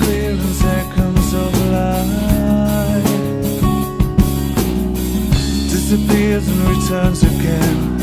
clear in seconds of light Disappears and returns again.